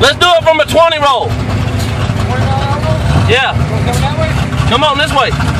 Let's do it from a 20 roll. Yeah. Come on this way.